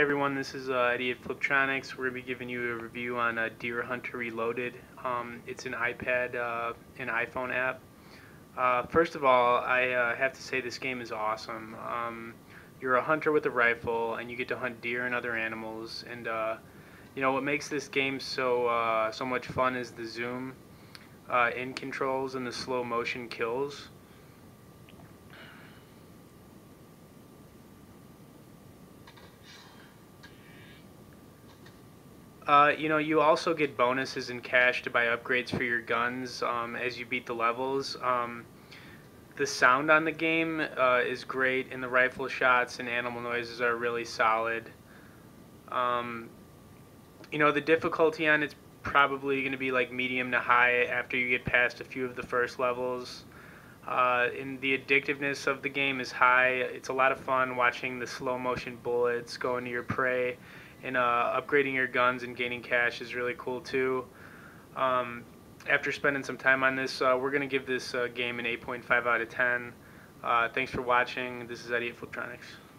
everyone, this is uh, Eddie at Fliptroniks. We're going to be giving you a review on uh, Deer Hunter Reloaded. Um, it's an iPad uh, and iPhone app. Uh, first of all, I uh, have to say this game is awesome. Um, you're a hunter with a rifle, and you get to hunt deer and other animals. And uh, you know what makes this game so uh, so much fun is the zoom in controls and the slow motion kills. Uh, you know, you also get bonuses and cash to buy upgrades for your guns um, as you beat the levels. Um, the sound on the game uh, is great, and the rifle shots and animal noises are really solid. Um, you know, the difficulty on it's probably going to be like medium to high after you get past a few of the first levels. Uh, and the addictiveness of the game is high. It's a lot of fun watching the slow motion bullets go into your prey and uh, upgrading your guns and gaining cash is really cool too. Um, after spending some time on this, uh, we're going to give this uh, game an 8.5 out of 10. Uh, thanks for watching. This is Eddie at Fliptroniks.